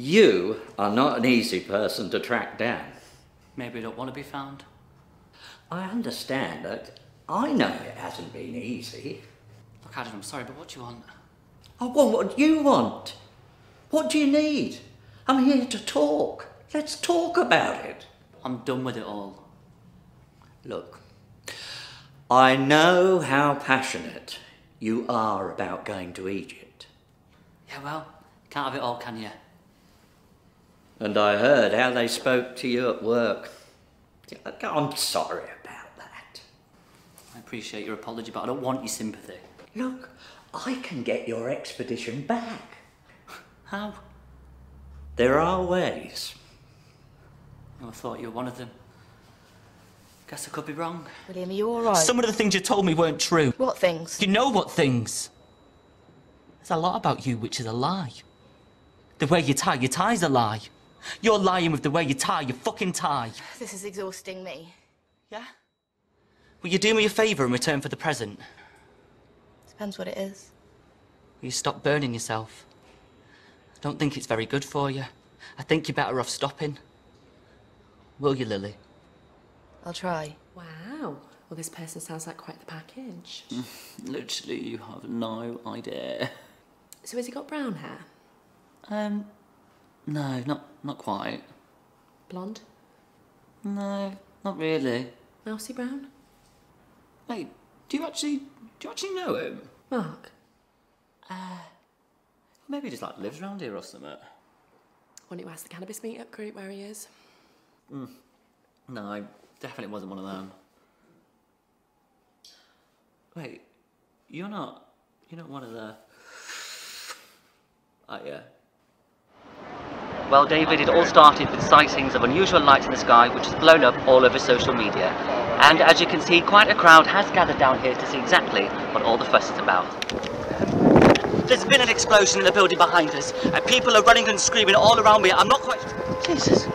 You are not an easy person to track down. Maybe you don't want to be found. I understand that. I know it hasn't been easy. Look, Adam, I'm sorry, but what do you want? I want what you want. What do you need? I'm here to talk. Let's talk about it. I'm done with it all. Look, I know how passionate you are about going to Egypt. Yeah, well, can't have it all, can you? And I heard how they spoke to you at work. I'm sorry about that. I appreciate your apology, but I don't want your sympathy. Look, I can get your expedition back. How? There are ways. Oh, I thought you were one of them. Guess I could be wrong. William, are you all right? Some of the things you told me weren't true. What things? You know what things? There's a lot about you which is a lie. The way you tie your tie's a lie. You're lying with the way you tie your fucking tie. This is exhausting me. Yeah? Will you do me a favour in return for the present? Depends what it is. Will you stop burning yourself? I don't think it's very good for you. I think you're better off stopping. Will you, Lily? I'll try. Wow. Well, this person sounds like quite the package. Literally, you have no idea. So has he got brown hair? Um, no, not not quite. Blonde? No, not really. Mousy brown? Wait, do you actually do you actually know him? Mark? Uh maybe he just like lives around here or something. Want to ask the cannabis meetup group where he is? No, I definitely wasn't one of them. Wait, you're not you're not one of the. Oh yeah. Well, David, it all started with sightings of unusual lights in the sky, which has blown up all over social media. And as you can see, quite a crowd has gathered down here to see exactly what all the fuss is about. There's been an explosion in the building behind us, and people are running and screaming all around me. I'm not quite. Jesus.